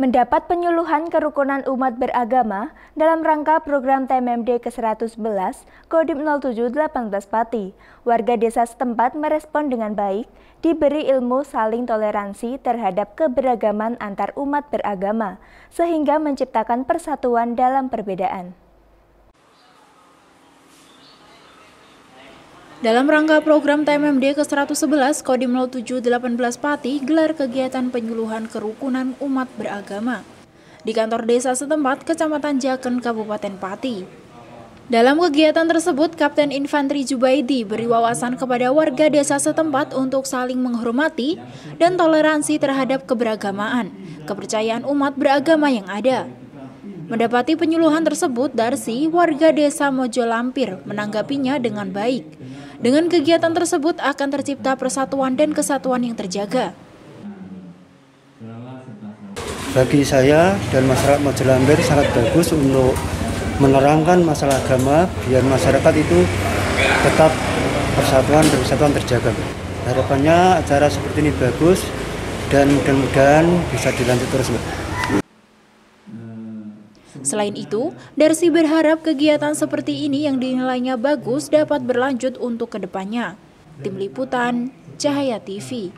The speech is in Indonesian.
mendapat penyuluhan kerukunan umat beragama dalam rangka program TMMD ke-111 Kodim 0718 Pati. Warga desa setempat merespon dengan baik, diberi ilmu saling toleransi terhadap keberagaman antar umat beragama, sehingga menciptakan persatuan dalam perbedaan. Dalam rangka program TMMD ke-111 Kodim 0718 Pati gelar kegiatan penyuluhan kerukunan umat beragama di kantor desa setempat Kecamatan Jaken Kabupaten Pati. Dalam kegiatan tersebut, Kapten Infanteri Jubaidi beri wawasan kepada warga desa setempat untuk saling menghormati dan toleransi terhadap keberagamaan, kepercayaan umat beragama yang ada. Mendapati penyuluhan tersebut, Darsi, warga desa Mojo Lampir, menanggapinya dengan baik. Dengan kegiatan tersebut akan tercipta persatuan dan kesatuan yang terjaga. Bagi saya dan masyarakat Majalambir sangat bagus untuk menerangkan masalah agama biar masyarakat itu tetap persatuan dan kesatuan terjaga. Harapannya acara seperti ini bagus dan mudah-mudahan bisa dilanjut terus. Selain itu, Darsi berharap kegiatan seperti ini yang dinilainya bagus dapat berlanjut untuk ke depannya. Tim Liputan, Cahaya TV.